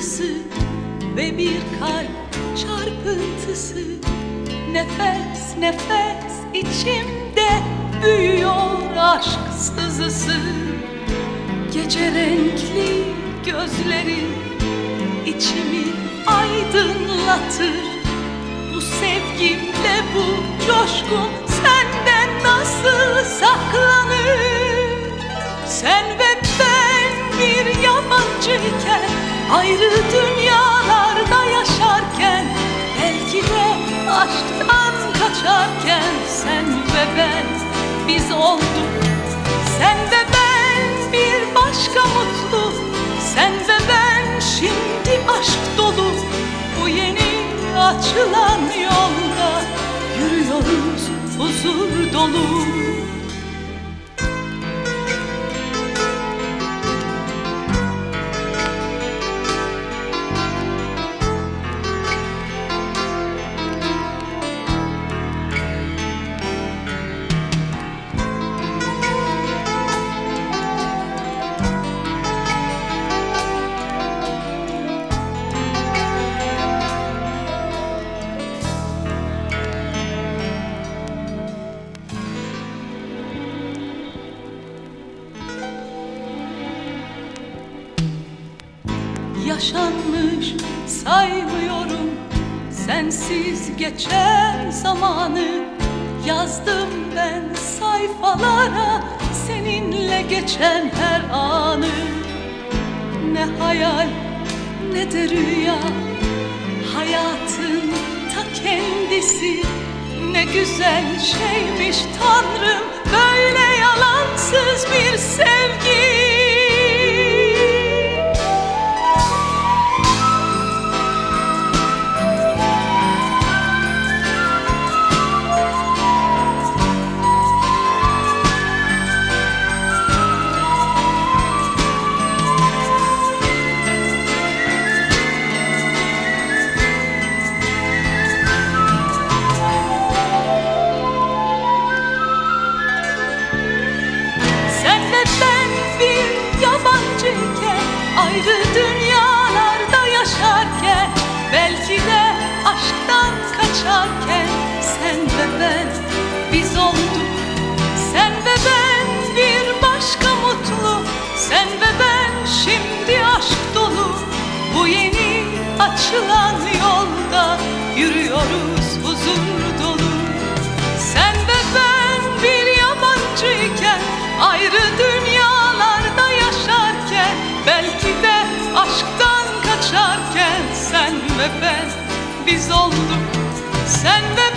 sızısı ve bir kalp çarpıntısı. Nefes nefes içimde büyüyor aşk sızısı. Gece renkli gözlerin içimi aydınlatır. Bu sevgimle bu coşkum senden nasıl saklanır? Sen ve dünyalarda yaşarken Belki de aşktan kaçarken sen ve ben biz olduk. Sen ve ben bir başka mutlu Sen ve ben şimdi aşk dolu. Bu yeni açılan yolda Yürüyoruz huzur dolu yaşanmış saymıyorum. Sensiz geçen zamanı yazdım ben sayfalara Seninle geçen her anı. Ne hayal ne de rüya Hayatın ta kendisi. Ne güzel şeymiş açılan yolda Yürüyoruz huzur dolu. Sen ve ben bir yabancıyken Ayrı dünyalarda yaşarken Belki de aşktan kaçarken Sen ve ben biz olduk. Sen ve